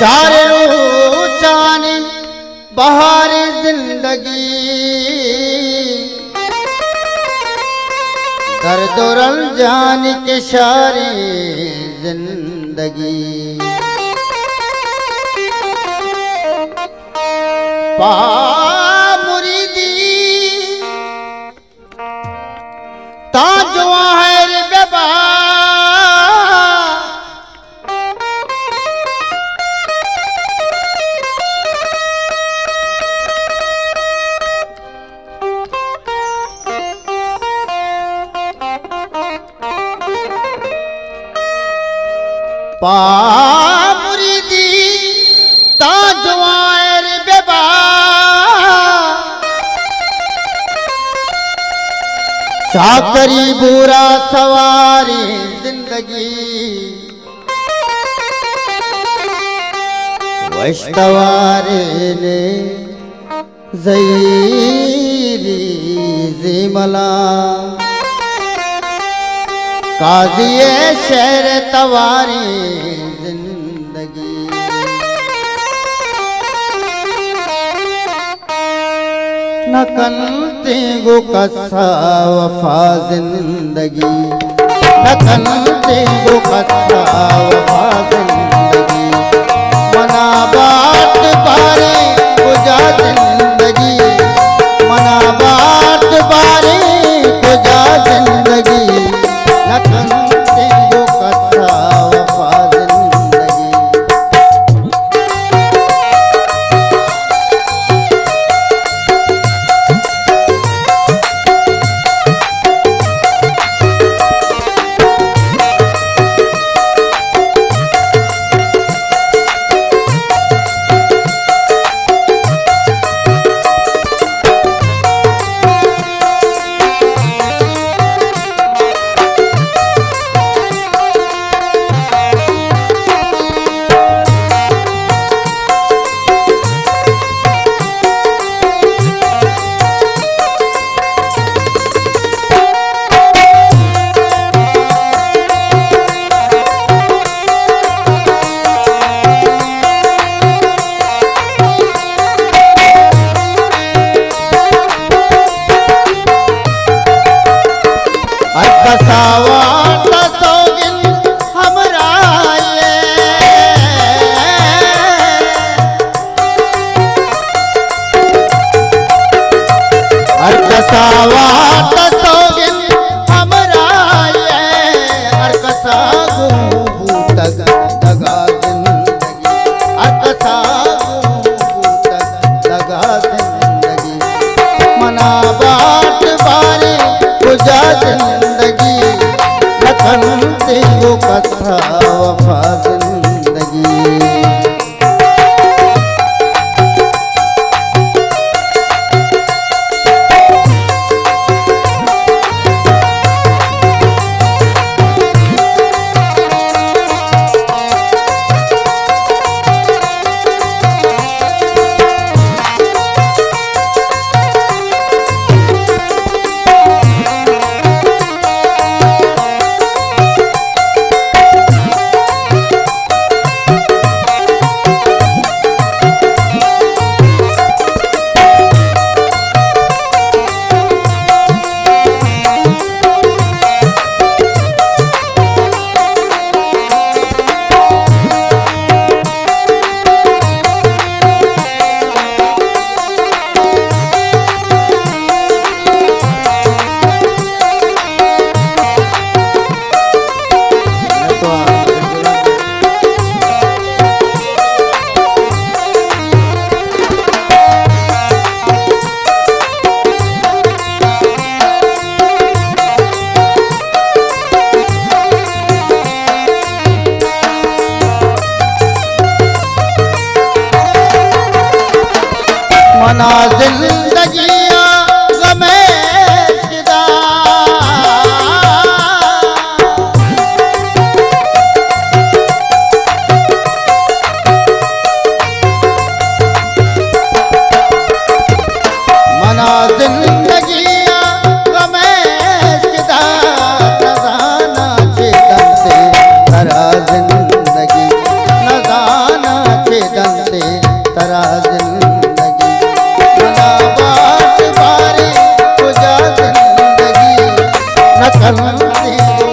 चारो बहार जिंदगी। दर्द जान के शारे जिंदगी। पा पामुरीदी बेबा। चाकरी बुरा सवारी ज़िंदगी। वशतवारे ने जईरी जिमला काजिए शहर तवारी जिंदगी न कंते गो कसा वफा जिंदगी न कंते गो कसा alabado. तेरो कथा वफा। अपना ज़िंदा i'm gonna